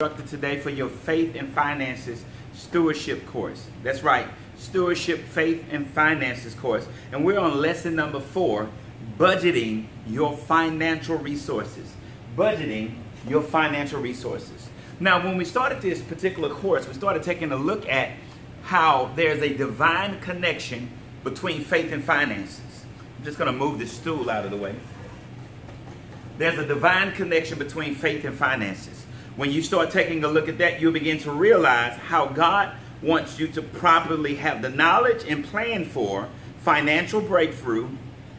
instructor today for your Faith and Finances Stewardship course. That's right, Stewardship, Faith, and Finances course. And we're on lesson number four budgeting your financial resources. Budgeting your financial resources. Now, when we started this particular course, we started taking a look at how there's a divine connection between faith and finances. I'm just going to move this stool out of the way. There's a divine connection between faith and finances. When you start taking a look at that, you'll begin to realize how God wants you to properly have the knowledge and plan for financial breakthrough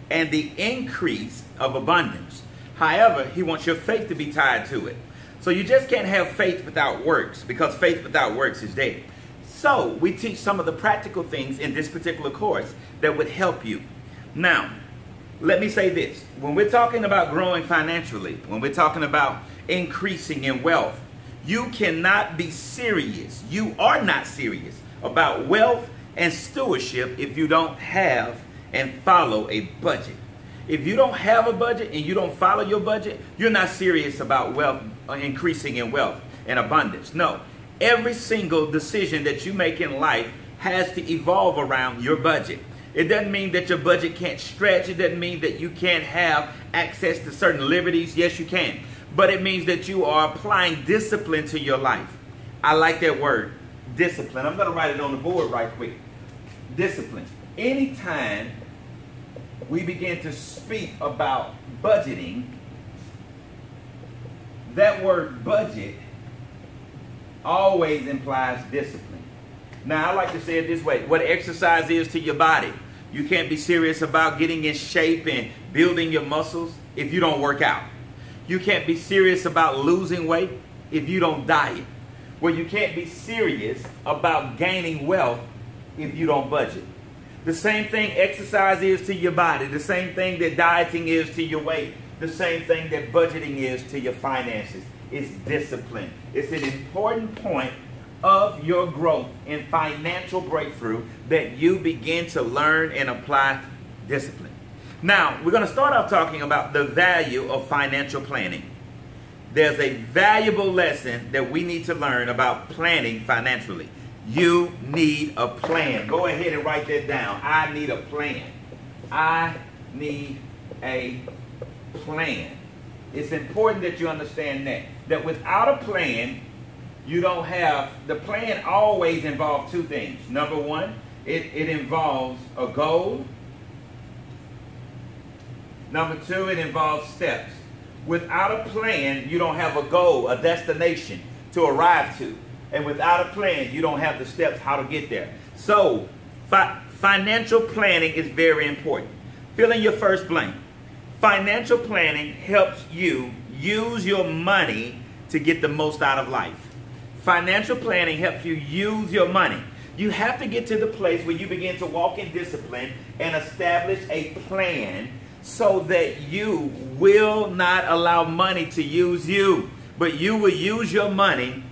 and the increase of abundance. However, He wants your faith to be tied to it. So you just can't have faith without works because faith without works is dead. So we teach some of the practical things in this particular course that would help you. Now, let me say this. When we're talking about growing financially, when we're talking about increasing in wealth. You cannot be serious. You are not serious about wealth and stewardship if you don't have and follow a budget. If you don't have a budget and you don't follow your budget, you're not serious about wealth uh, increasing in wealth and abundance. No. Every single decision that you make in life has to evolve around your budget. It doesn't mean that your budget can't stretch. It doesn't mean that you can't have access to certain liberties. Yes, you can but it means that you are applying discipline to your life. I like that word, discipline. I'm going to write it on the board right quick. Discipline. Anytime we begin to speak about budgeting, that word budget always implies discipline. Now, I like to say it this way what exercise is to your body. You can't be serious about getting in shape and building your muscles if you don't work out. You can't be serious about losing weight if you don't diet. Well, you can't be serious about gaining wealth if you don't budget. The same thing exercise is to your body, the same thing that dieting is to your weight, the same thing that budgeting is to your finances. It's discipline. It's an important point of your growth and financial breakthrough that you begin to learn and apply discipline. Now, we're going to start off talking about the value of financial planning. There's a valuable lesson that we need to learn about planning financially. You need a plan. Go ahead and write that down. I need a plan. I need a plan. It's important that you understand that. That without a plan, you don't have, the plan always involves two things. Number one, it, it involves a goal Number two, it involves steps. Without a plan, you don't have a goal, a destination to arrive to. And without a plan, you don't have the steps how to get there. So, fi financial planning is very important. Fill in your first blank. Financial planning helps you use your money to get the most out of life. Financial planning helps you use your money. You have to get to the place where you begin to walk in discipline and establish a plan so that you will not allow money to use you, but you will use your money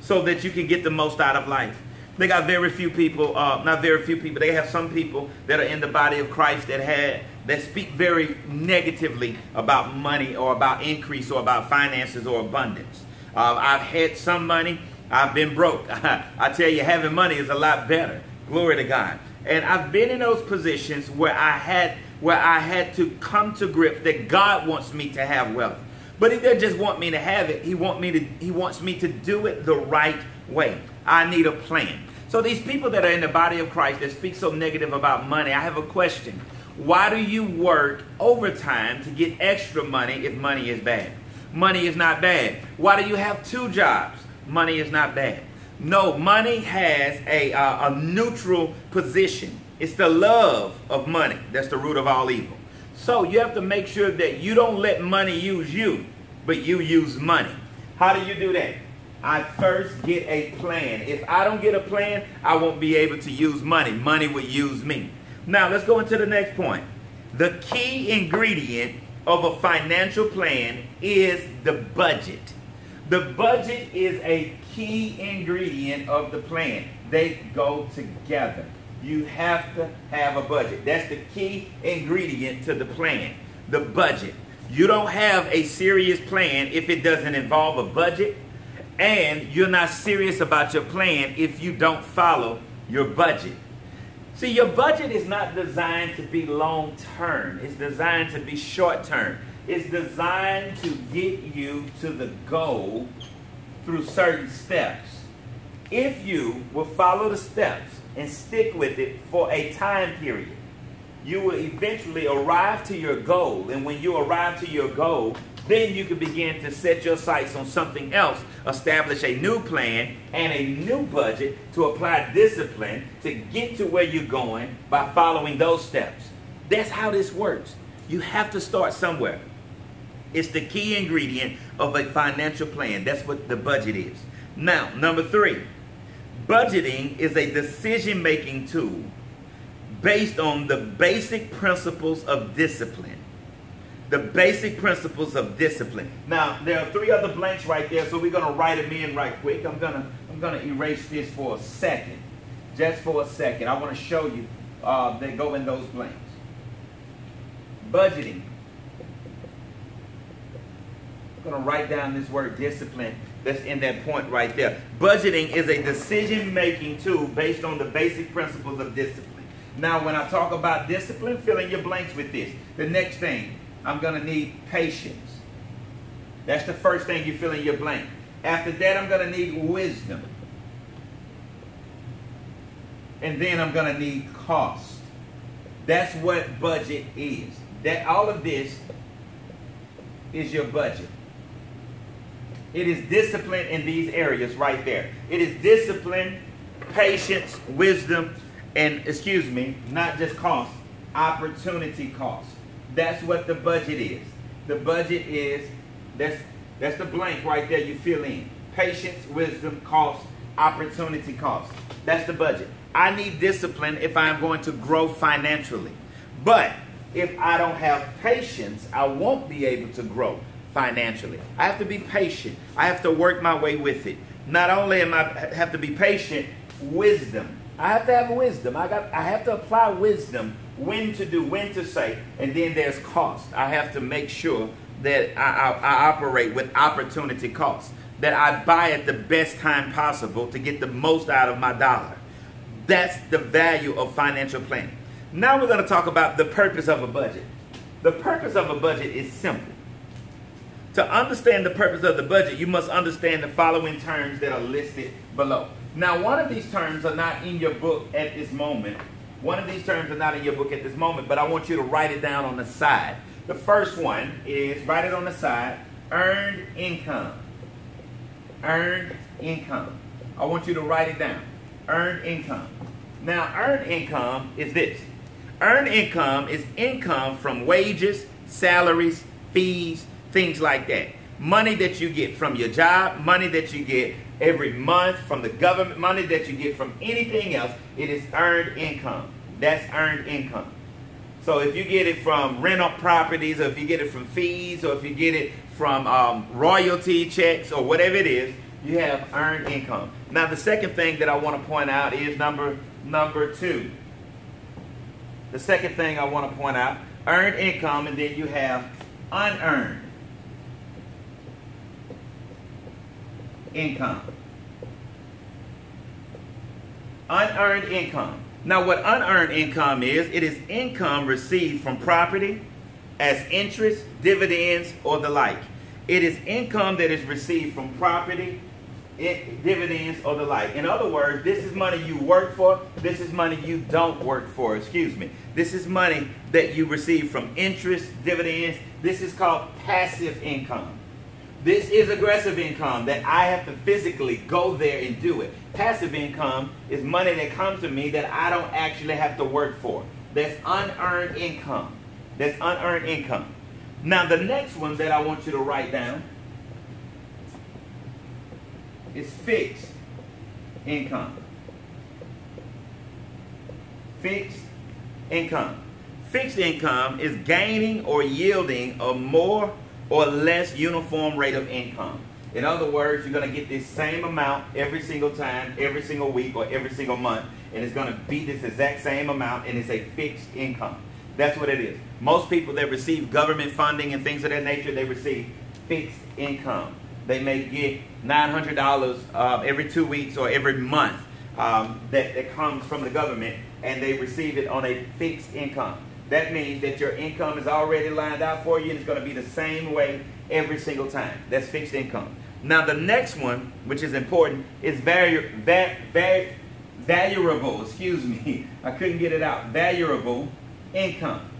so that you can get the most out of life. They got very few people, uh, not very few people, they have some people that are in the body of Christ that had that speak very negatively about money or about increase or about finances or abundance. Uh, I've had some money, I've been broke. I tell you, having money is a lot better. Glory to God. And I've been in those positions where I had where I had to come to grips that God wants me to have wealth. But he doesn't just want me to have it. He want me to he wants me to do it the right way. I need a plan. So these people that are in the body of Christ that speak so negative about money, I have a question. Why do you work overtime to get extra money if money is bad? Money is not bad. Why do you have two jobs? Money is not bad. No, money has a, uh, a neutral position. It's the love of money that's the root of all evil. So you have to make sure that you don't let money use you, but you use money. How do you do that? I first get a plan. If I don't get a plan, I won't be able to use money. Money will use me. Now, let's go into the next point. The key ingredient of a financial plan is the budget. The budget is a key ingredient of the plan. They go together. You have to have a budget. That's the key ingredient to the plan. The budget. You don't have a serious plan if it doesn't involve a budget And you're not serious about your plan if you don't follow your budget. See, your budget is not designed to be long term, it's designed to be short term. It's designed to get you to the goal through certain steps. If you will follow the steps and stick with it for a time period, you will eventually arrive to your goal. And when you arrive to your goal, then you can begin to set your sights on something else, establish a new plan and a new budget to apply discipline to get to where you're going by following those steps. That's how this works. You have to start somewhere. It's the key ingredient of a financial plan. That's what the budget is. Now, number three, budgeting is a decision making tool based on the basic principles of discipline. The basic principles of discipline. Now, there are three other blanks right there, so we're going to write them in right quick. I'm going to I'm to erase this for a second, just for a second. I want to show you uh, they go in those blanks. Budgeting. Going to write down this word discipline that's in that point right there. Budgeting is a decision making tool based on the basic principles of discipline. Now, when I talk about discipline, fill in your blanks with this. The next thing, I'm going to need patience. That's the first thing you fill in your blank. After that, I'm going to need wisdom. And then I'm going to need cost. That's what budget is. That all of this is your budget. It is discipline in these areas right there. It is discipline, patience, wisdom, and excuse me, not just cost, opportunity cost. That's what the budget is. The budget is that's that's the blank right there you fill in. Patience, wisdom, cost, opportunity cost. That's the budget. I need discipline if I'm going to grow financially. But if I don't have patience, I won't be able to grow financially. I have to be patient. I have to work my way with it. Not only am I have to be patient, wisdom. I have to have wisdom. I got I have to apply wisdom when to do, when to say, and then there's cost. I have to make sure that I, I, I operate with opportunity cost. That I buy at the best time possible to get the most out of my dollar. That's the value of financial planning. Now we're going to talk about the purpose of a budget. The purpose of a budget is simple. To understand the purpose of the budget, you must understand the following terms that are listed below. Now, one of these terms are not in your book at this moment. One of these terms are not in your book at this moment, but I want you to write it down on the side. The first one is write it on the side earned income. Earned income. I want you to write it down. Earned income. Now, earned income is this earned income is income from wages, salaries, fees, things like that. Money that you get from your job, money that you get every month from the government, money that you get from anything else, it is earned income. That's earned income. So if you get it from rental properties, or if you get it from fees, or if you get it from um, royalty checks, or whatever it is, you have earned income. Now the second thing that I want to point out is number number two. The second thing I want to point out, earned income, and then you have unearned income. Unearned income. Now, what unearned income is, it is income received from property as interest, dividends, or the like. It is income that is received from property, dividends, or the like. In other words, this is money you work for, this is money you don't work for, excuse me. This is money that you receive from interest, dividends. This is called passive income. This is aggressive income that I have to physically go there and do it. Passive income is money that comes to me that I don't actually have to work for. That's unearned income. That's unearned income. Now, the next one that I want you to write down is fixed income. Fixed income. Fixed income is gaining or yielding a more or less uniform rate of income. In other words, you're going to get this same amount every single time, every single week, or every single month, and it's going to be this exact same amount, and it's a fixed income. That's what it is. Most people that receive government funding and things of that nature, they receive fixed income. They may get $900 uh, every two weeks or every month um, that, that comes from the government, and they receive it on a fixed income. That means that your income is already lined out for you, and it's going to be the same way every single time. That's fixed income. Now, the next one, which is important, is vari- va- va- valuable. Excuse me, I couldn't get it out. Valuable income.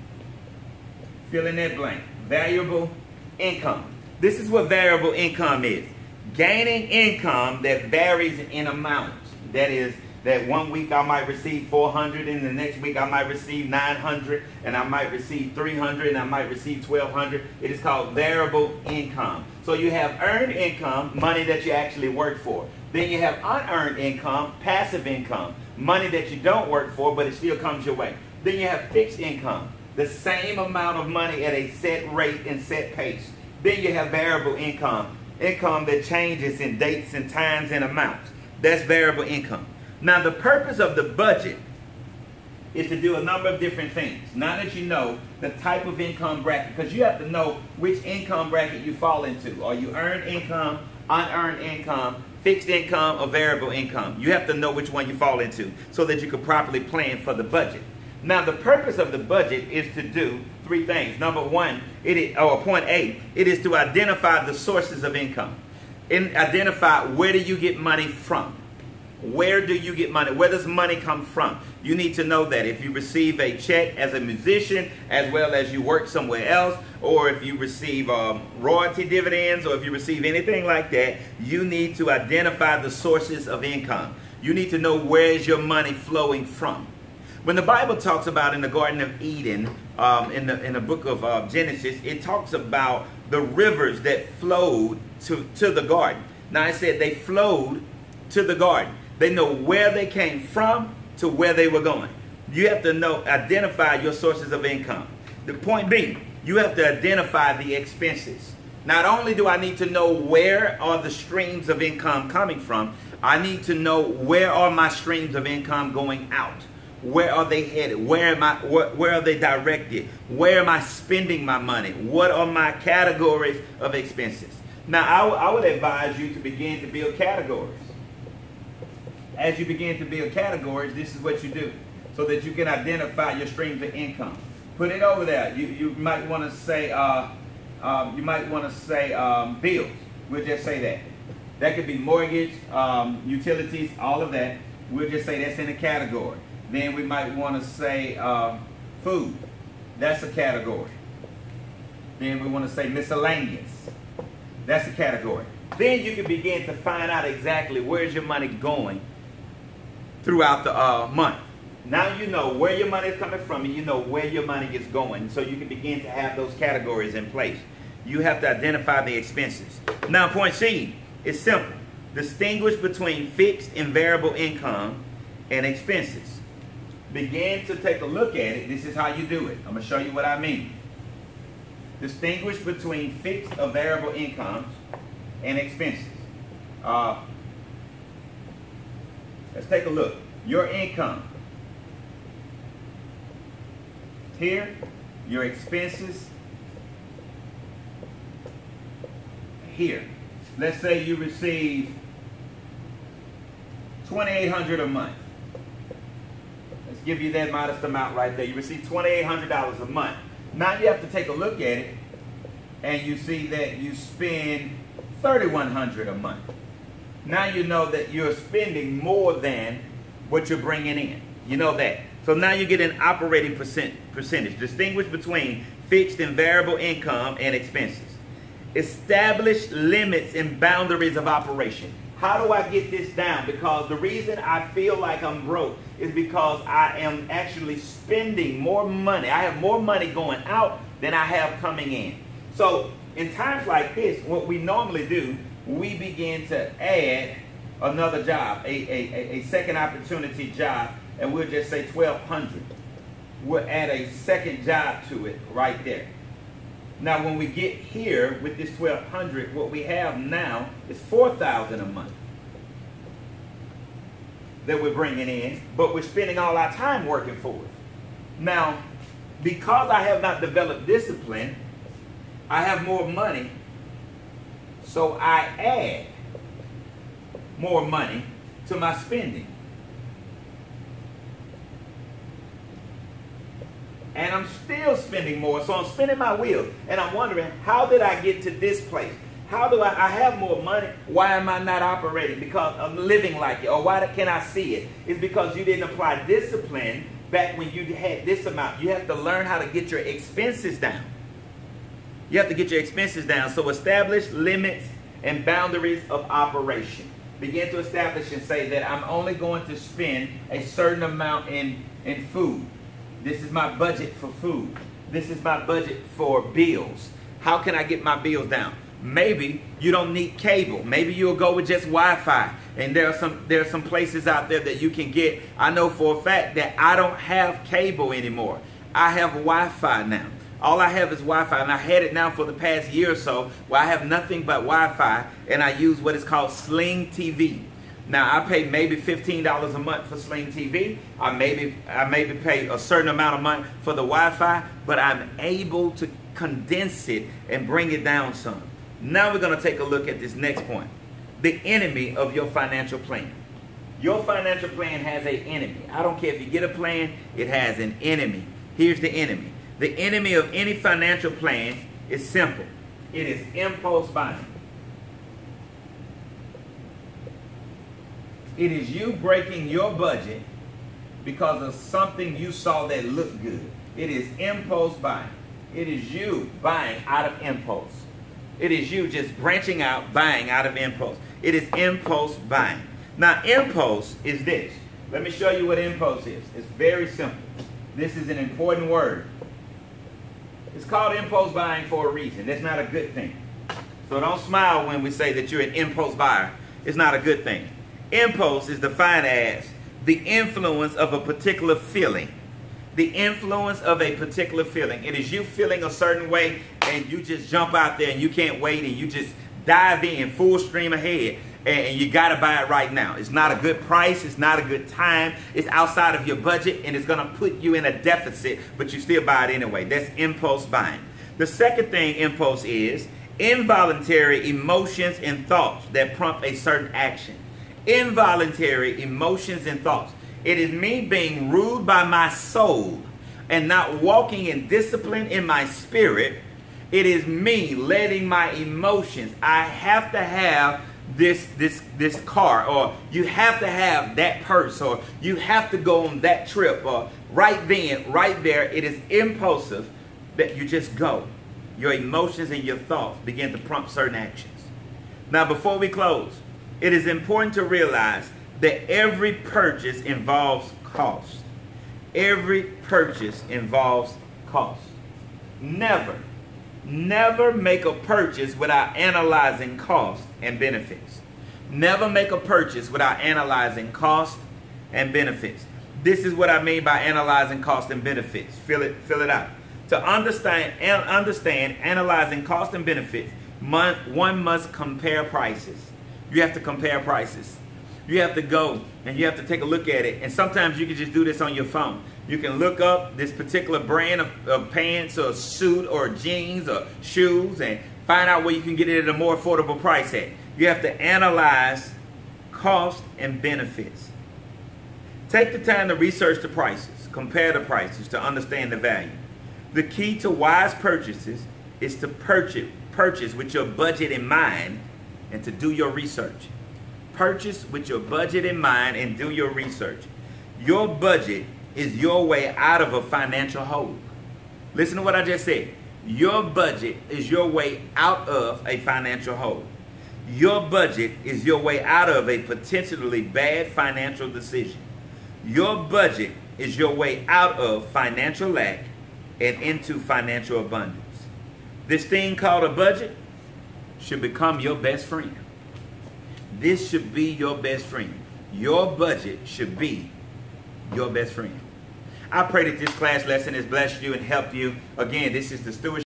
Fill in that blank. Valuable income. This is what variable income is. Gaining income that varies in amount. That is, that one week I might receive 400 and the next week I might receive 900 and I might receive 300 and I might receive 1200. It is called variable income. So you have earned income, money that you actually work for. Then you have unearned income, passive income, money that you don't work for but it still comes your way. Then you have fixed income, the same amount of money at a set rate and set pace. Then you have variable income, income that changes in dates and times and amounts. That's variable income. Now, the purpose of the budget is to do a number of different things. Now that you know the type of income bracket, because you have to know which income bracket you fall into. Are you earned income, unearned income, fixed income, or variable income? You have to know which one you fall into so that you can properly plan for the budget. Now, the purpose of the budget is to do three things. Number one, it is, or point A, it is to identify the sources of income. And identify where do you get money from. Where do you get money? Where does money come from? You need to know that if you receive a check as a musician, as well as you work somewhere else, or if you receive um, royalty dividends, or if you receive anything like that, you need to identify the sources of income. You need to know where is your money flowing from. When the Bible talks about in the Garden of Eden, um, in, the, in the book of uh, Genesis, it talks about the rivers that flowed to, to the garden. Now, I said they flowed to the garden. They know where they came from to where they were going. You have to know, identify your sources of income. The point being, you have to identify the expenses. Not only do I need to know where are the streams of income coming from, I need to know where are my streams of income going out. Where are they headed? Where am I? Where, where are they directed? Where am I spending my money? What are my categories of expenses? Now, I, I would advise you to begin to build categories. As you begin to build categories, this is what you do so that you can identify your streams of income. Put it over there. You, you might want to say, uh, um, you might want to say um, bills. We'll just say that. That could be mortgage, um, utilities, all of that. We'll just say that's in a category. Then we might want to say uh, food. That's a category. Then we want to say miscellaneous. That's a category. Then you can begin to find out exactly where's your money going throughout the uh, month. Now you know where your money is coming from and you know where your money is going so you can begin to have those categories in place. You have to identify the expenses. Now point C is simple. Distinguish between fixed and variable income and expenses begin to take a look at it, this is how you do it. I'm going to show you what I mean. Distinguish between fixed or variable incomes and expenses. Uh, let's take a look. Your income. Here, your expenses. Here. Let's say you receive 2800 a month Let's give you that modest amount right there. You receive $2,800 a month. Now you have to take a look at it, and you see that you spend 3,100 a month. Now you know that you're spending more than what you're bringing in. You know that. So now you get an operating percent, percentage. Distinguish between fixed and variable income and expenses. Establish limits and boundaries of operation. How do I get this down? Because the reason I feel like I'm broke is because I am actually spending more money. I have more money going out than I have coming in. So in times like this, what we normally do, we begin to add another job, a, a, a second opportunity job, and we'll just say 1200 We'll add a second job to it right there. Now, when we get here with this 1200 what we have now is 4000 a month that we're bringing in, but we're spending all our time working for it. Now, because I have not developed discipline, I have more money So I add more money to my spending. And I'm still spending more, so I'm spinning my wheels. And I'm wondering, how did I get to this place? How do I, I have more money? Why am I not operating? Because I'm living like it. Or why can I see it? It's because you didn't apply discipline back when you had this amount. You have to learn how to get your expenses down. You have to get your expenses down. So establish limits and boundaries of operation. Begin to establish and say that I'm only going to spend a certain amount in, in food. This is my budget for food. This is my budget for bills. How can I get my bills down? Maybe you don't need cable. Maybe you'll go with just Wi-Fi. And there are some there are some places out there that you can get. I know for a fact that I don't have cable anymore. I have Wi-Fi now. All I have is Wi-Fi, and I had it now for the past year or so, where I have nothing but Wi-Fi, and I use what is called Sling TV. Now I pay maybe fifteen dollars a month for Sling TV. I maybe I maybe pay a certain amount of money for the Wi-Fi, but I'm able to condense it and bring it down some. Now we're going to take a look at this next point. The enemy of your financial plan. Your financial plan has an enemy. I don't care if you get a plan, it has an enemy. Here's the enemy. The enemy of any financial plan is simple. It is impulse buying. It is you breaking your budget because of something you saw that looked good. It is impulse buying. It is you buying out of impulse. It is you just branching out, buying out of impulse. It is impulse buying. Now, impulse is this. Let me show you what impulse is. It's very simple. This is an important word. It's called impulse buying for a reason. That's not a good thing. So don't smile when we say that you're an impulse buyer. It's not a good thing. Impulse is defined as the influence of a particular feeling the influence of a particular feeling. It is you feeling a certain way and you just jump out there and you can't wait and you just dive in full stream ahead and you got to buy it right now. It's not a good price. It's not a good time. It's outside of your budget and it's going to put you in a deficit, but you still buy it anyway. That's impulse buying. The second thing impulse is involuntary emotions and thoughts that prompt a certain action. Involuntary emotions and thoughts. It is me being ruled by my soul and not walking in discipline in my spirit. It is me letting my emotions. I have to have this this this car or you have to have that purse or you have to go on that trip or right then right there it is impulsive that you just go your emotions and your thoughts begin to prompt certain actions now before we close it is important to realize that every purchase involves cost. Every purchase involves cost. Never, never make a purchase without analyzing cost and benefits. Never make a purchase without analyzing cost and benefits. This is what I mean by analyzing cost and benefits. Fill it, fill it out. To understand, and understand analyzing cost and benefits, one must compare prices. You have to compare prices you have to go and you have to take a look at it. And sometimes you can just do this on your phone. You can look up this particular brand of, of pants or suit or jeans or shoes and find out where you can get it at a more affordable price at. You have to analyze cost and benefits. Take the time to research the prices, compare the prices to understand the value. The key to wise purchases is to purchase, purchase with your budget in mind and to do your research. Purchase with your budget in mind and do your research. Your budget is your way out of a financial hole. Listen to what I just said. Your budget is your way out of a financial hole. Your budget is your way out of a potentially bad financial decision. Your budget is your way out of financial lack and into financial abundance. This thing called a budget should become your best friend. This should be your best friend. Your budget should be your best friend. I pray that this class lesson has blessed you and helped you. Again, this is the stewardship.